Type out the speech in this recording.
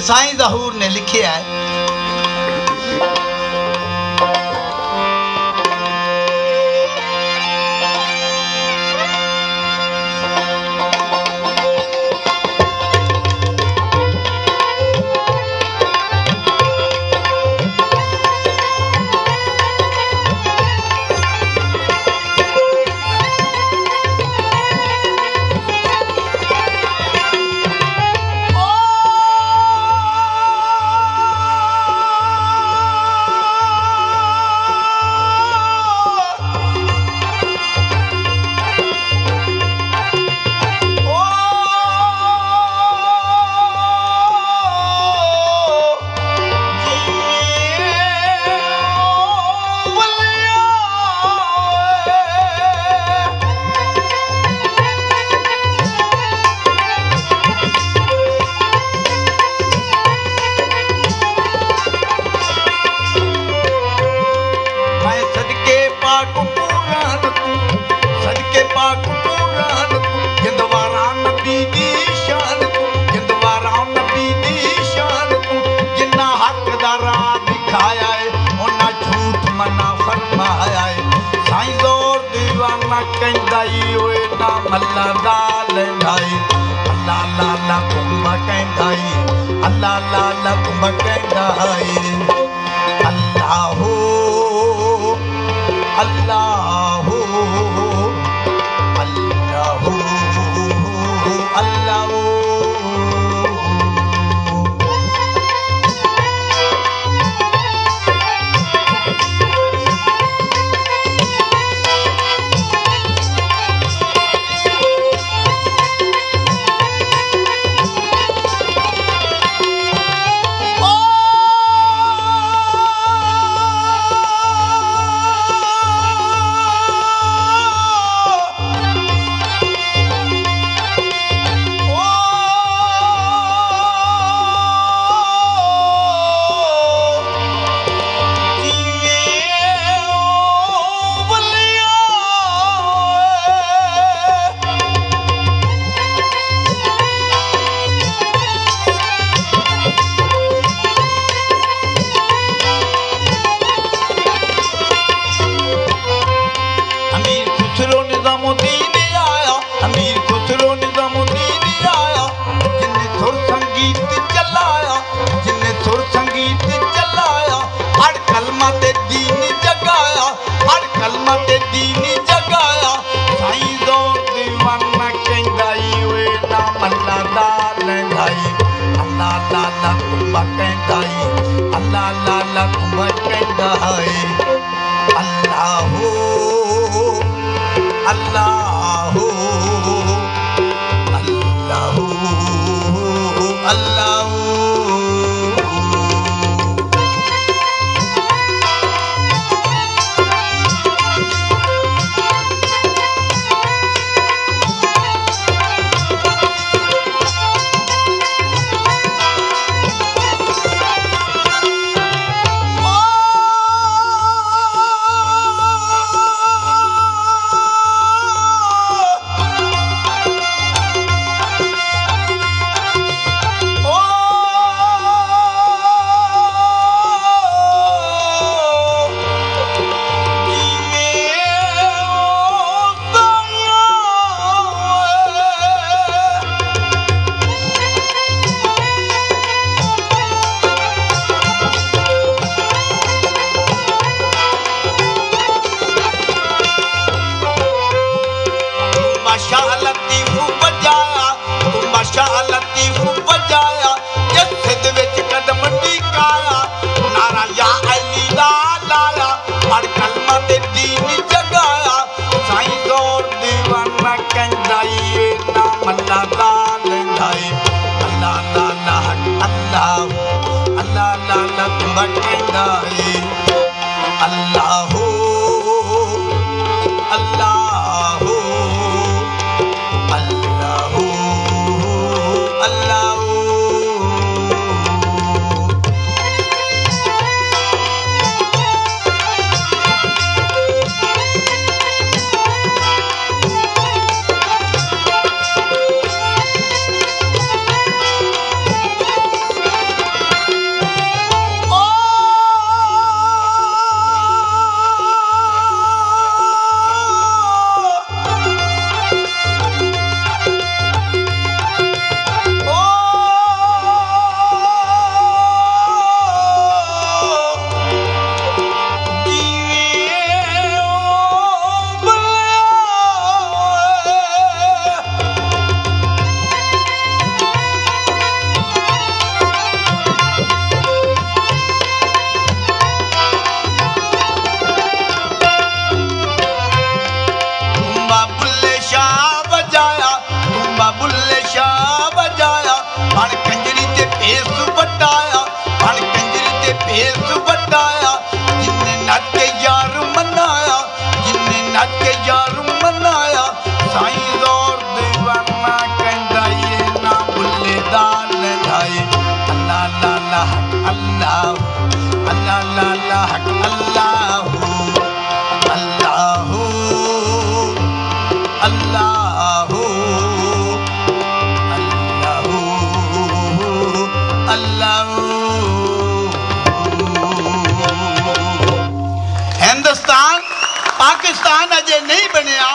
साईं ज़हूर ने लिखे है ڪندا لال الله لال الله لال लाल बट अल लाल अलाह अलाह மணக்கின்றாயே हिंदुस्तान पाकिस्तान अजय नहीं बनया